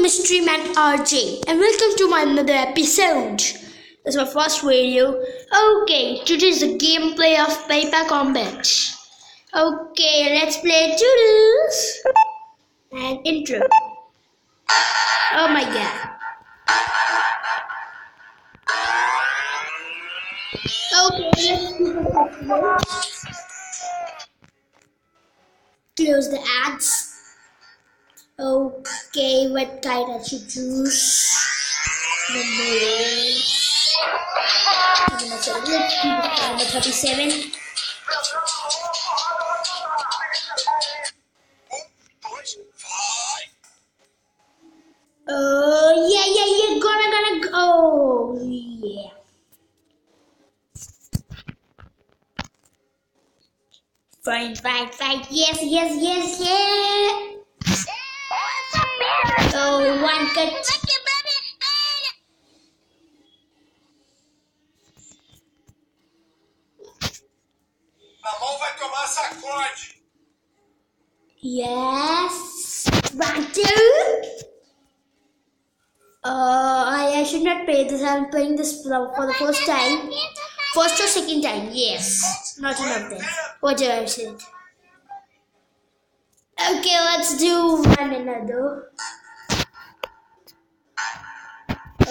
mystery man RJ and welcome to my another episode. This is my first video. Okay, today's the gameplay of Pipa Combate. Okay, let's play Doodles. And intro. Oh my god. Okay, Close the ads. Okay, what kind I should choose? Thirty-seven. Oh yeah, yeah, yeah. Gonna, gonna go. Oh yeah. Fine, fine, fine. Yes, yes, yes, yeah. Oh, one cut. Na mão vai tomar sacode. Yes. One, two. Uh, I, I should not play this. I'm playing this for for the first time. First or second time? Yes. Not enough then. What did I say? Okay, let's do one another.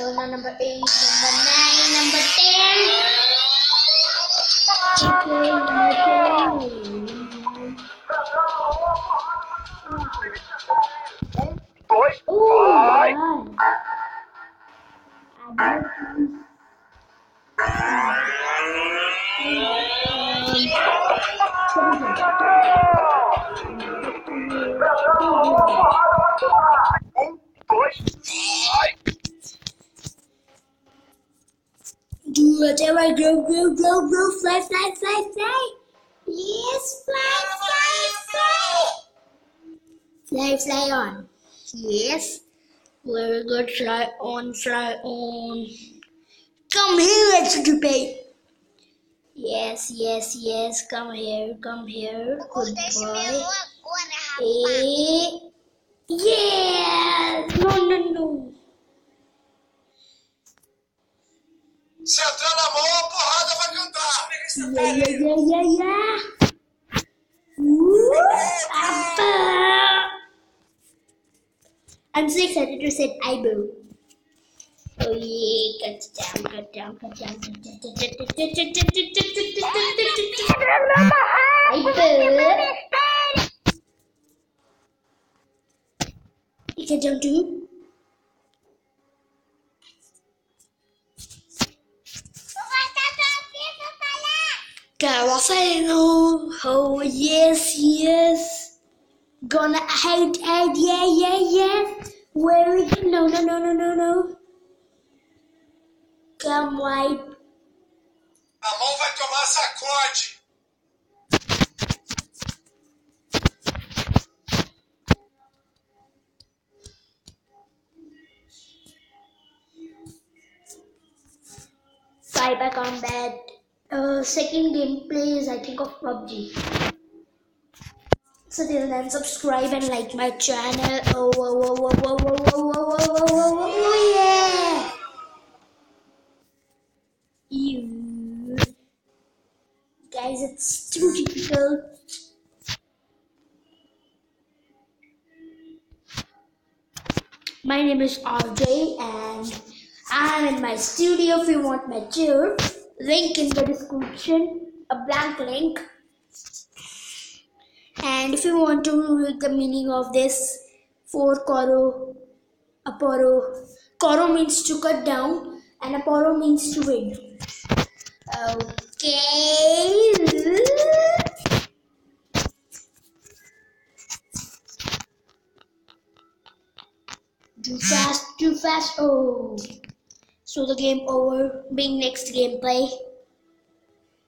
Number 8, number 9, number 10. Okay, Whatever, grow, grow, grow, grow, fly, fly, fly, fly. Yes, fly, fly, fly. Fly, fly on. Yes. Very good. Fly on, fly on. Come here, let's. Yes, yes, yes. Come here, come here. Good boy. Eh, yes. No, no, no. Mão, a porrada vai cantar. Yeah, yeah, yeah, yeah, Appa. I'm so excited to set eyebrow. Oh yeah, cut down, cut down, cut down, cut down, cut down, cut down, cut down, say no. Oh, oh yes, yes. Gonna hide, hide, yeah, yeah, yeah. Where we? No, no, no, no, no, no. Come right. A mão vai tomar sacode. Right back on bed. Uh, second gameplay is I think of PUBG. So till then, subscribe and like my channel. Oh, whoa, whoa, whoa, whoa, whoa, whoa, whoa, whoa, whoa, whoa, whoa, yeah! You guys, it's too difficult. My name is RJ and I'm in my studio if you want my tour. Link in the description, a blank link. And if you want to read the meaning of this, for Koro, Aporo. Koro means to cut down and Aporo means to win. Okay. Too fast, too fast. Oh. So the game over. Being next gameplay.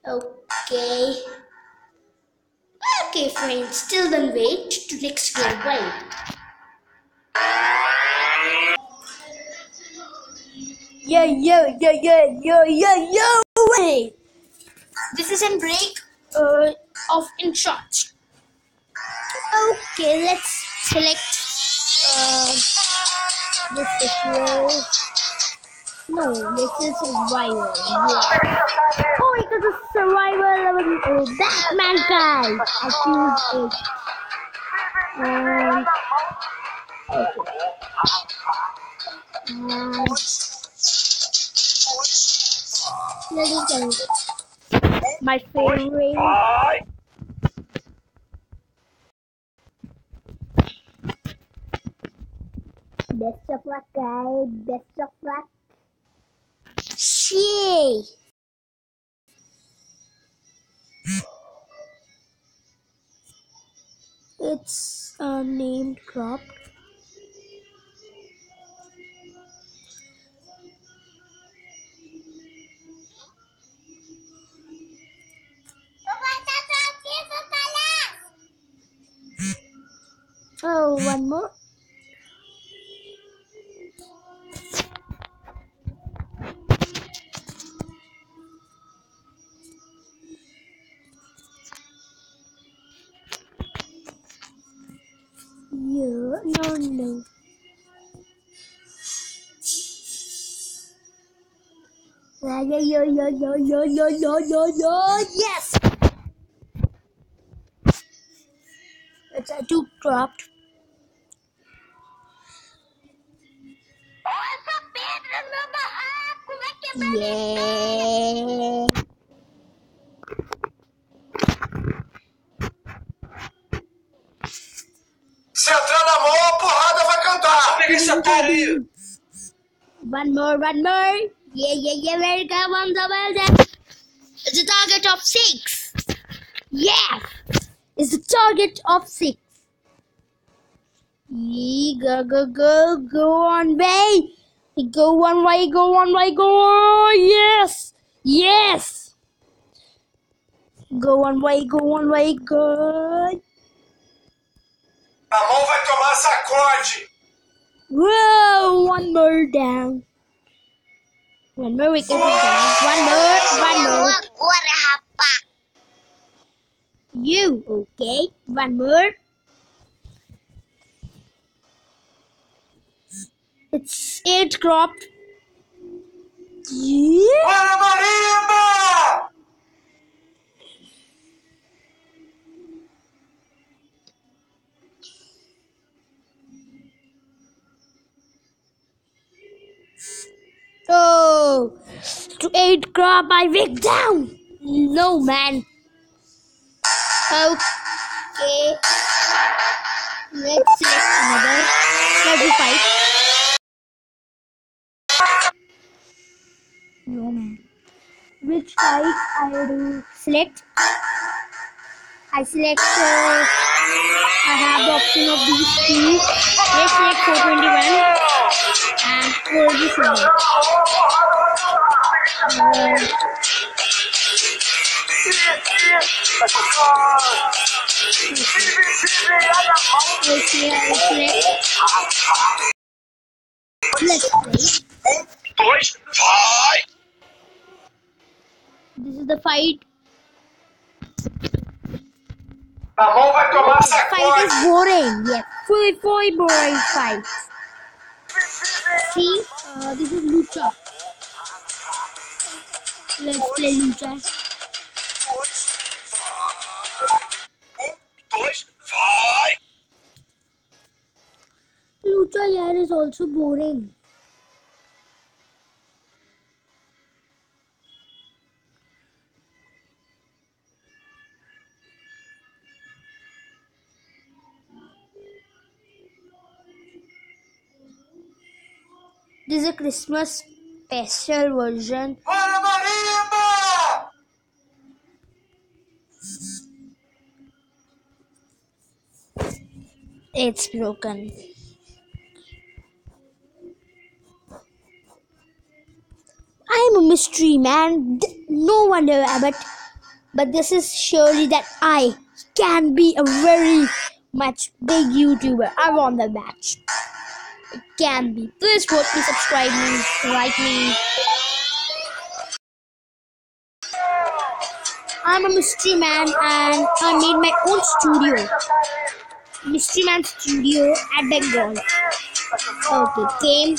Okay. Okay, friends. Still then wait to next gameplay. Yo, yo, yo, yo, yo, yo, yo. Wait. This is a break uh, of in short. Okay, let's select. Uh, This is real. No, this is survival. Yeah. Oh, it is a survival level. Oh, Batman guy. I choose it. Um, okay. Um, let me go. My favorite. Best of luck, guy. Best of luck. Yay! It's a named crop. Oh, one more. Yes! It's a two dropped. Yeah. Se entrar na mão, a porrada vai cantar. Pega esse otário aí. One more, one more. Yeah, yeah, yeah, good. One double then. It's a target of six. Yeah. It's a target of six. Yeah, go, go, go, go on way. Go one way, go one way, go. Yes. Yes. Go one way, go one way, good. A mão vai tomar sacode. Whoa, one more down. One more we can go down. One more, one more. You, okay? One more. It's eight cropped. Yeah. To eight crop, I wig down. No, man. Okay. Let's select another. Let's five. No, man. Which five I do select? I select. Uh, I have the option of these two. Let's select 421 and for this one. Uh, let's see, I select. Let's play. Vai! This is the fight. Vai tomar Fight is boring. Yeah, fully, fully boring fight. See, uh, this is Lucha. Let's play vai! Lucha here is also boring. This is a Christmas special version. It's broken. I'm a mystery man. No wonder, but but this is surely that I can be a very much big YouTuber. I won the match. It can be. Please vote me, subscribe me, like me. I'm a mystery man and I made my own studio. Mystery Man Studio at Bengal. Okay, game.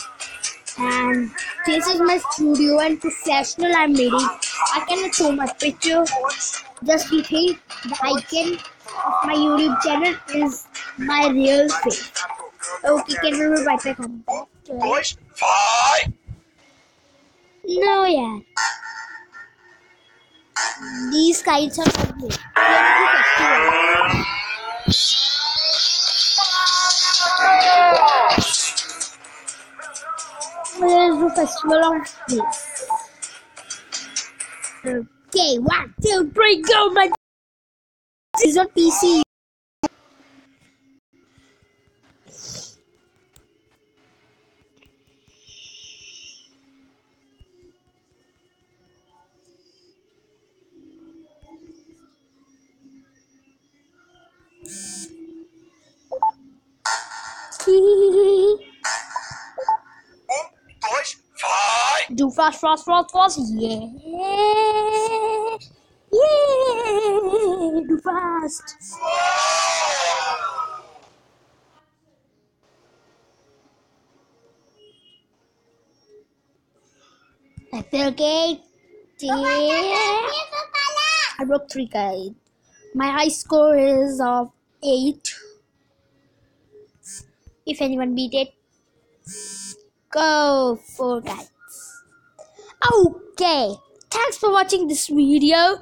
And this is my studio and professional I'm meeting. I cannot show my picture. Just you think the icon of my YouTube channel is my real face. Okay, can we right back on back to it? Dois, vai! No, yeah. These kites are good. Let's do um festival. Let's of this. Okay, one, two, three, go, my. This is on PC. Fast, fast, fast, fast. Yeah. Yeah. Do fast. I feel okay. Yeah. I broke three kites. My high score is of eight. If anyone beat it, go for kites. Okay, thanks for watching this video.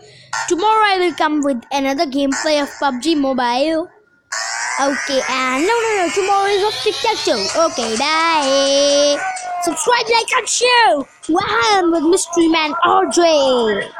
Tomorrow I will come with another gameplay of PUBG Mobile. Okay, and no, no, no, tomorrow is of Tic Tac Toe. Okay, bye. Subscribe, like, and share. I'm with Mystery Man RJ.